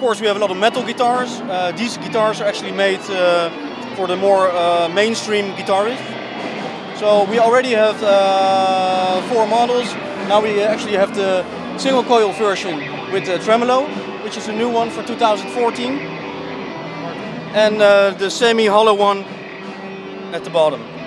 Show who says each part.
Speaker 1: course, we have a lot of metal guitars. Uh, these guitars are actually made uh, for the more uh, mainstream guitarists. So we already have uh, four models. Now we actually have the single coil version with the tremolo, which is a new one for 2014. And uh, the semi-hollow one at the bottom.